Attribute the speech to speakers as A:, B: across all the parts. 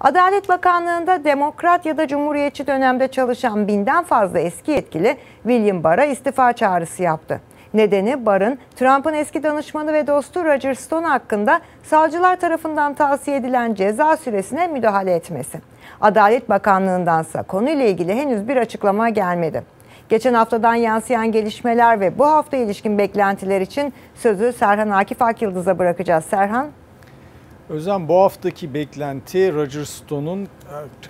A: Adalet Bakanlığı'nda demokrat ya da cumhuriyetçi dönemde çalışan binden fazla eski yetkili William Barr'a istifa çağrısı yaptı. Nedeni Barr'ın Trump'ın eski danışmanı ve dostu Roger Stone hakkında savcılar tarafından tavsiye edilen ceza süresine müdahale etmesi. Adalet Bakanlığı'ndansa konuyla ilgili henüz bir açıklama gelmedi. Geçen haftadan yansıyan gelişmeler ve bu hafta ilişkin beklentiler için sözü Serhan Akif Akyıldız'a bırakacağız. Serhan.
B: Özlem bu haftaki beklenti Roger Stone'un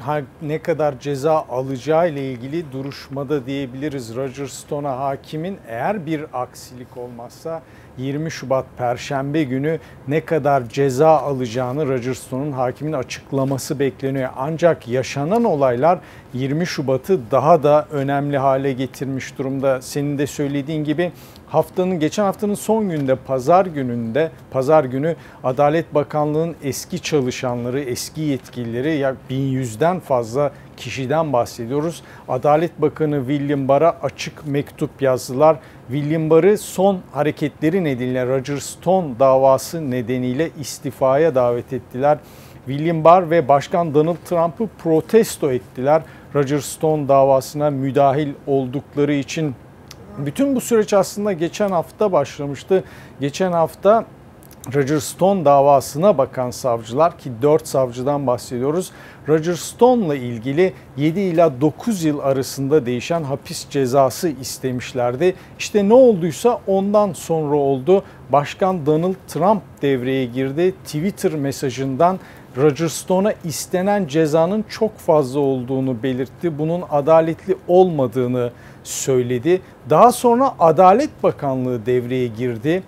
B: e, ne kadar ceza alacağı ile ilgili duruşmada diyebiliriz. Roger Stone'a hakimin eğer bir aksilik olmazsa 20 Şubat Perşembe günü ne kadar ceza alacağını Roger Stone'un hakimin açıklaması bekleniyor. Ancak yaşanan olaylar 20 Şubat'ı daha da önemli hale getirmiş durumda. Senin de söylediğin gibi haftanın geçen haftanın son günde pazar gününde pazar günü Adalet Bakanlığı'nın eski çalışanları, eski yetkilileri yak 1100'den fazla kişiden bahsediyoruz. Adalet Bakanı William Barr'a açık mektup yazdılar. William Barr'ı son hareketleri nedeniyle Roger Stone davası nedeniyle istifaya davet ettiler. William Barr ve Başkan Donald Trump'ı protesto ettiler. Roger Stone davasına müdahil oldukları için bütün bu süreç aslında geçen hafta başlamıştı. Geçen hafta Roger Stone davasına bakan savcılar ki 4 savcıdan bahsediyoruz. Roger Stone'la ilgili 7 ila 9 yıl arasında değişen hapis cezası istemişlerdi. İşte ne olduysa ondan sonra oldu. Başkan Donald Trump devreye girdi. Twitter mesajından Roger Stone'a istenen cezanın çok fazla olduğunu belirtti. Bunun adaletli olmadığını söyledi. Daha sonra Adalet Bakanlığı devreye girdi.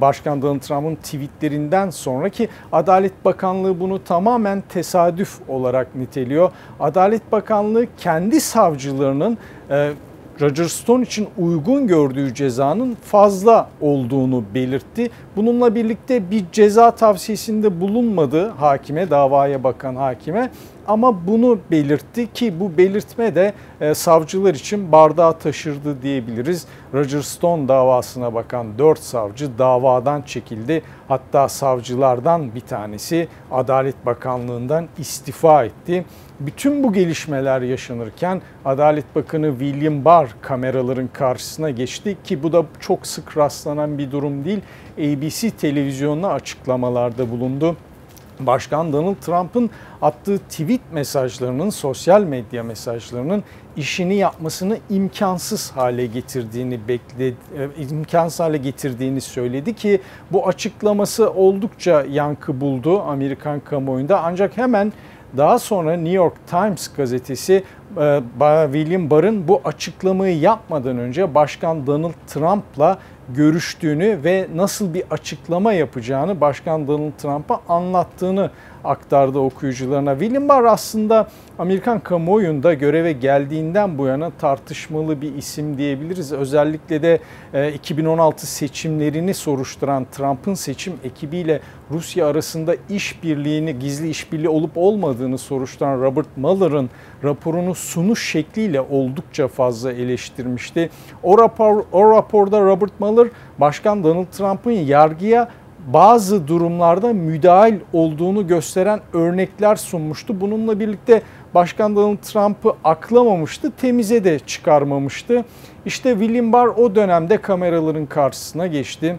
B: Başkan Donald Trump'ın tweetlerinden sonraki Adalet Bakanlığı bunu tamamen tesadüf olarak niteliyor. Adalet Bakanlığı kendi savcılarının e, Roger Stone için uygun gördüğü cezanın fazla olduğunu belirtti. Bununla birlikte bir ceza tavsiyesinde bulunmadı hakime, davaya bakan hakime. Ama bunu belirtti ki bu belirtme de e, savcılar için bardağı taşırdı diyebiliriz. Roger Stone davasına bakan 4 savcı davadan çekildi. Hatta savcılardan bir tanesi Adalet Bakanlığı'ndan istifa etti. Bütün bu gelişmeler yaşanırken Adalet Bakanı William Barr kameraların karşısına geçti ki bu da çok sık rastlanan bir durum değil. ABC televizyonuna açıklamalarda bulundu. Başkan Donald Trump'ın attığı tweet mesajlarının, sosyal medya mesajlarının işini yapmasını imkansız hale getirdiğini bekledi, e, imkansız hale getirdiğini söyledi ki bu açıklaması oldukça yankı buldu Amerikan kamuoyunda. Ancak hemen daha sonra New York Times gazetesi e, William Barr'ın bu açıklamayı yapmadan önce Başkan Donald Trump'la görüştüğünü ve nasıl bir açıklama yapacağını Başkan Donald Trump'a anlattığını aktardı okuyucularına. William Barr aslında Amerikan kamuoyunda göreve geldiğinden bu yana tartışmalı bir isim diyebiliriz. Özellikle de 2016 e, seçimlerini soruşturan Trump'ın seçim ekibiyle Rusya arasında işbirliğini, gizli işbirliği olup olmadığını soruşturan Robert Mueller'ın raporunu sunuş şekliyle oldukça fazla eleştirmişti. O, rapor, o raporda Robert Mueller Başkan Donald Trump'ın yargıya bazı durumlarda müdahil olduğunu gösteren örnekler sunmuştu. Bununla birlikte Başkan Donald Trump'ı aklamamıştı, temize de çıkarmamıştı. İşte William Barr o dönemde kameraların karşısına geçti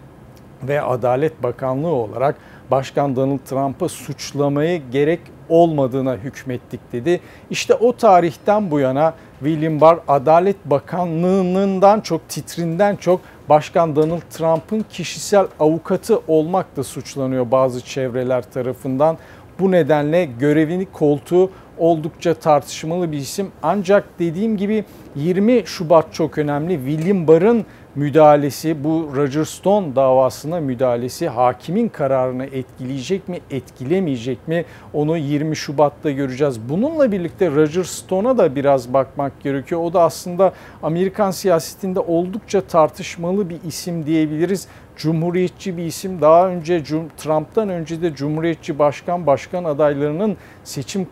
B: ve Adalet Bakanlığı olarak Başkan Donald Trump'ı suçlamayı gerek olmadığına hükmettik dedi. İşte o tarihten bu yana William Barr Adalet Bakanlığı'ndan çok titrinden çok Başkan Donald Trump'ın kişisel avukatı olmakla suçlanıyor bazı çevreler tarafından. Bu nedenle görevini koltuğu oldukça tartışmalı bir isim. Ancak dediğim gibi 20 Şubat çok önemli. William Barr'ın müdahalesi, bu Roger Stone davasına müdahalesi hakimin kararını etkileyecek mi, etkilemeyecek mi onu 20 Şubat'ta göreceğiz. Bununla birlikte Roger Stone'a da biraz bakmak gerekiyor. O da aslında Amerikan siyasetinde oldukça tartışmalı bir isim diyebiliriz. Cumhuriyetçi bir isim. Daha önce Trump'tan önce de Cumhuriyetçi başkan başkan adaylarının seçim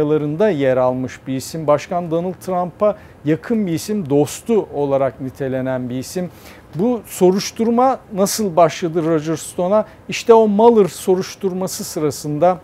B: kampanyalarında yer almış bir isim. Başkan Donald Trump'a yakın bir isim, dostu olarak nitelenen bir isim. Bu soruşturma nasıl başladı Roger Stone'a? İşte o Mueller soruşturması sırasında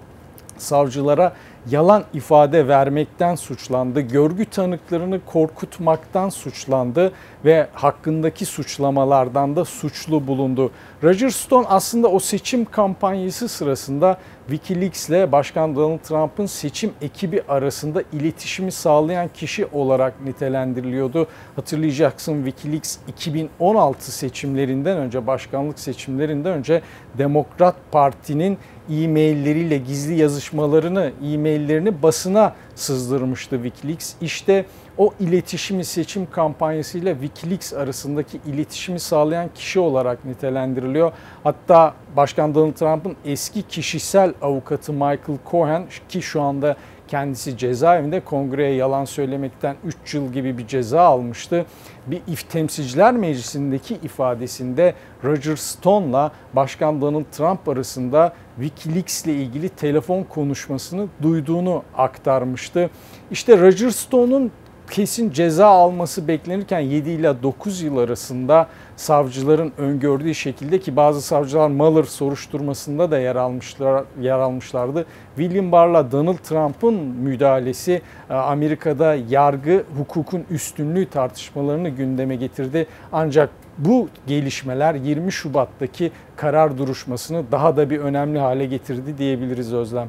B: savcılara yalan ifade vermekten suçlandı. Görgü tanıklarını korkutmaktan suçlandı ve hakkındaki suçlamalardan da suçlu bulundu. Roger Stone aslında o seçim kampanyası sırasında Wikileaks ile Başkan Donald Trump'ın seçim ekibi arasında iletişimi sağlayan kişi olarak nitelendiriliyordu. Hatırlayacaksın Wikileaks 2016 seçimlerinden önce, başkanlık seçimlerinden önce Demokrat Parti'nin e-mailleriyle gizli yazışmalarını, e-maillerini basına sızdırmıştı Wikileaks. İşte o iletişimi seçim kampanyasıyla Wikileaks arasındaki iletişimi sağlayan kişi olarak nitelendiriliyor. Hatta Başkan Donald Trump'ın eski kişisel avukatı Michael Cohen ki şu anda kendisi cezaevinde kongreye yalan söylemekten 3 yıl gibi bir ceza almıştı. Bir if temsilciler meclisindeki ifadesinde Roger Stone'la Başkan Donald Trump arasında Wikileaks ile ilgili telefon konuşmasını duyduğunu aktarmıştı. İşte Roger Stone'un kesin ceza alması beklenirken 7 ile 9 yıl arasında savcıların öngördüğü şekilde ki bazı savcılar Mueller soruşturmasında da yer almışlar yer almışlardı. William Barr'la Donald Trump'ın müdahalesi e, Amerika'da yargı hukukun üstünlüğü tartışmalarını gündeme getirdi. Ancak bu gelişmeler 20 Şubat'taki karar duruşmasını daha da bir önemli hale getirdi diyebiliriz Özlem.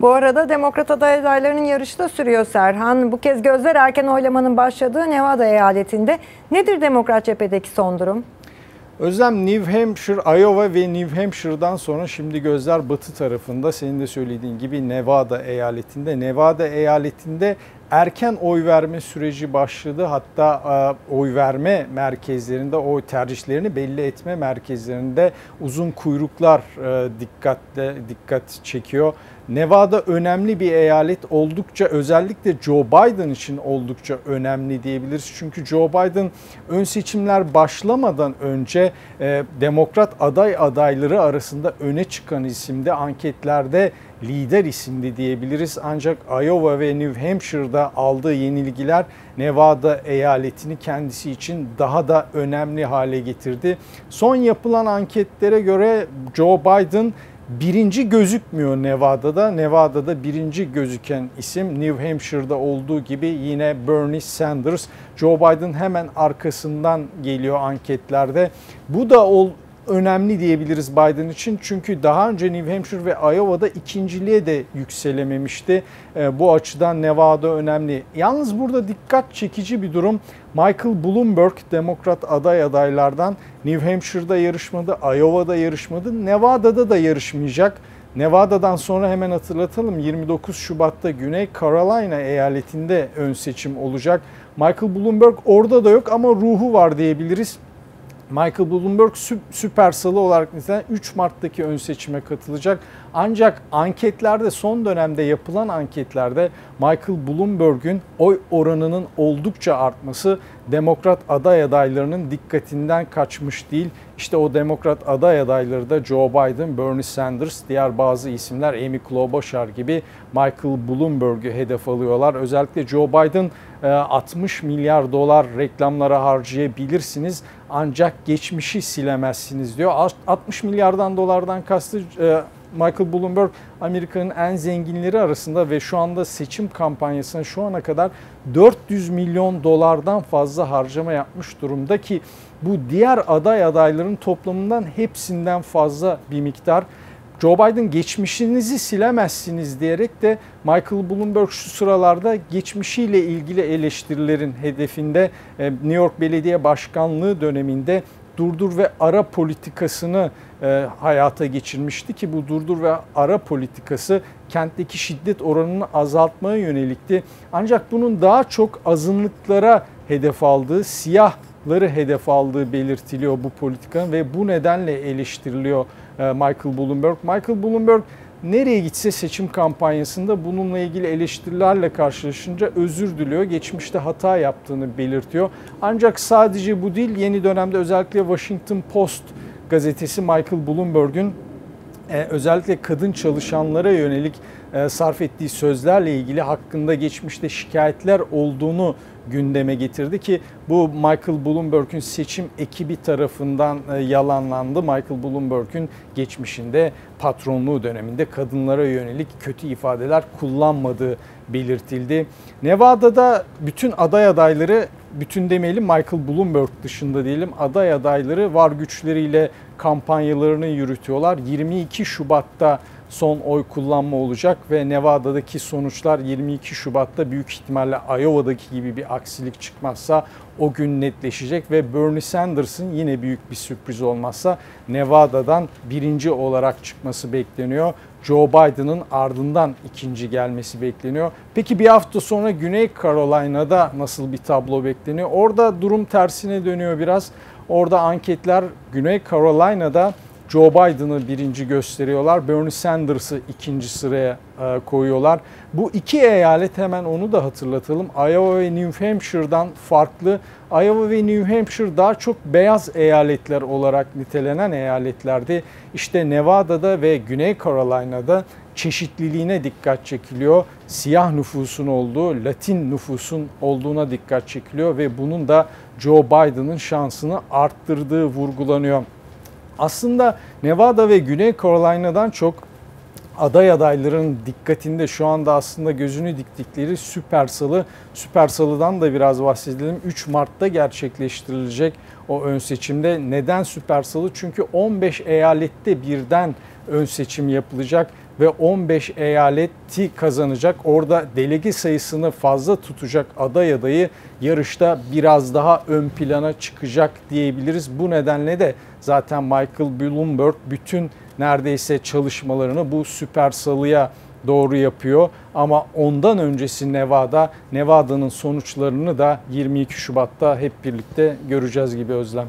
A: Bu arada demokrat aday adaylarının yarışı da sürüyor Serhan. Bu kez gözler erken oylamanın başladığı Nevada eyaletinde. Nedir demokrat cephedeki son durum?
B: Özlem New Hampshire, Iowa ve New Hampshire'dan sonra şimdi gözler batı tarafında. Senin de söylediğin gibi Nevada eyaletinde. Nevada eyaletinde erken oy verme süreci başladı. Hatta e, oy verme merkezlerinde oy tercihlerini belli etme merkezlerinde uzun kuyruklar e, dikkatle dikkat çekiyor. Nevada önemli bir eyalet oldukça özellikle Joe Biden için oldukça önemli diyebiliriz. Çünkü Joe Biden ön seçimler başlamadan önce e, demokrat aday adayları arasında öne çıkan isimde anketlerde lider isimdi diyebiliriz. Ancak Iowa ve New Hampshire'da aldığı yenilgiler Nevada eyaletini kendisi için daha da önemli hale getirdi. Son yapılan anketlere göre Joe Biden birinci gözükmüyor Nevada'da. Nevada'da birinci gözüken isim New Hampshire'da olduğu gibi yine Bernie Sanders. Joe Biden hemen arkasından geliyor anketlerde. Bu da ol, önemli diyebiliriz Biden için. Çünkü daha önce New Hampshire ve Iowa'da ikinciliğe de yükselememişti. E, bu açıdan Nevada önemli. Yalnız burada dikkat çekici bir durum. Michael Bloomberg demokrat aday adaylardan New Hampshire'da yarışmadı, Iowa'da yarışmadı, Nevada'da da yarışmayacak. Nevada'dan sonra hemen hatırlatalım 29 Şubat'ta Güney Carolina eyaletinde ön seçim olacak. Michael Bloomberg orada da yok ama ruhu var diyebiliriz. Michael Bloomberg süper salı olarak mesela 3 Mart'taki ön seçime katılacak. Ancak anketlerde son dönemde yapılan anketlerde Michael Bloomberg'ün oy oranının oldukça artması demokrat aday adaylarının dikkatinden kaçmış değil. İşte o demokrat aday adayları da Joe Biden, Bernie Sanders, diğer bazı isimler Amy Klobuchar gibi Michael Bloomberg'ü hedef alıyorlar. Özellikle Joe Biden 60 e, milyar dolar reklamlara harcayabilirsiniz ancak geçmişi silemezsiniz diyor. 60 milyardan dolardan kastı e, Michael Bloomberg Amerika'nın en zenginleri arasında ve şu anda seçim kampanyasına şu ana kadar 400 milyon dolardan fazla harcama yapmış durumda ki bu diğer aday adayların toplamından hepsinden fazla bir miktar. Joe Biden geçmişinizi silemezsiniz diyerek de Michael Bloomberg şu sıralarda geçmişiyle ilgili eleştirilerin hedefinde e, New York Belediye Başkanlığı döneminde durdur ve ara politikasını e, hayata geçirmişti ki bu durdur ve ara politikası kentteki şiddet oranını azaltmaya yönelikti. Ancak bunun daha çok azınlıklara hedef aldığı, siyahları hedef aldığı belirtiliyor bu politikanın ve bu nedenle eleştiriliyor e, Michael Bloomberg. Michael Bloomberg nereye gitse seçim kampanyasında bununla ilgili eleştirilerle karşılaşınca özür diliyor. Geçmişte hata yaptığını belirtiyor. Ancak sadece bu değil yeni dönemde özellikle Washington Post gazetesi Michael Bloomberg'ün e, özellikle kadın çalışanlara yönelik e, sarf ettiği sözlerle ilgili hakkında geçmişte şikayetler olduğunu gündeme getirdi ki bu Michael Bloomberg'ün seçim ekibi tarafından e, yalanlandı. Michael Bloomberg'ün geçmişinde patronluğu döneminde kadınlara yönelik kötü ifadeler kullanmadığı belirtildi. Nevada'da bütün aday adayları bütün demeyelim Michael Bloomberg dışında diyelim aday adayları var güçleriyle kampanyalarını yürütüyorlar. 22 Şubat'ta son oy kullanma olacak ve Nevada'daki sonuçlar 22 Şubat'ta büyük ihtimalle Iowa'daki gibi bir aksilik çıkmazsa o gün netleşecek ve Bernie Sanders'ın yine büyük bir sürpriz olmazsa Nevada'dan birinci olarak çıkması bekleniyor. Joe Biden'ın ardından ikinci gelmesi bekleniyor. Peki bir hafta sonra Güney Carolina'da nasıl bir tablo bekleniyor? Orada durum tersine dönüyor biraz. Orada anketler Güney Carolina'da Joe Biden'ı birinci gösteriyorlar. Bernie Sanders'ı ikinci sıraya e, koyuyorlar. Bu iki eyalet hemen onu da hatırlatalım. Iowa ve New Hampshire'dan farklı. Iowa ve New Hampshire daha çok beyaz eyaletler olarak nitelenen eyaletlerdi. İşte Nevada'da ve Güney Carolina'da çeşitliliğine dikkat çekiliyor. Siyah nüfusun olduğu, Latin nüfusun olduğuna dikkat çekiliyor ve bunun da Joe Biden'ın şansını arttırdığı vurgulanıyor. Aslında Nevada ve Güney Carolina'dan çok aday adayların dikkatinde şu anda aslında gözünü diktikleri Süper Salı. Süper Salı'dan da biraz bahsedelim. 3 Mart'ta gerçekleştirilecek o ön seçimde. Neden Süper Salı? Çünkü 15 eyalette birden ön seçim yapılacak ve 15 eyaleti kazanacak. Orada delege sayısını fazla tutacak aday adayı yarışta biraz daha ön plana çıkacak diyebiliriz. Bu nedenle de zaten Michael Bloomberg bütün neredeyse çalışmalarını bu süper salıya doğru yapıyor. Ama ondan öncesi Nevada, Nevada'nın sonuçlarını da 22 Şubat'ta hep birlikte göreceğiz gibi Özlem.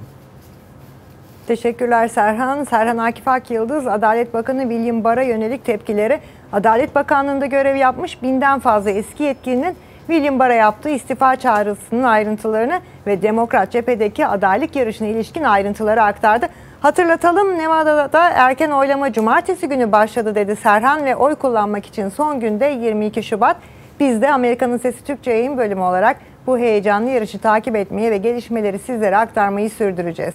A: Teşekkürler Serhan. Serhan Akif Ak Yıldız, Adalet Bakanı William Barr'a yönelik tepkileri Adalet Bakanlığı'nda görev yapmış binden fazla eski yetkilinin William Barr'a yaptığı istifa çağrısının ayrıntılarını ve Demokrat cephedeki adaylık yarışına ilişkin ayrıntıları aktardı. Hatırlatalım Nevada'da erken oylama cumartesi günü başladı dedi Serhan ve oy kullanmak için son günde 22 Şubat. Biz de Amerika'nın Sesi Türkçe yayın bölümü olarak bu heyecanlı yarışı takip etmeye ve gelişmeleri sizlere aktarmayı sürdüreceğiz.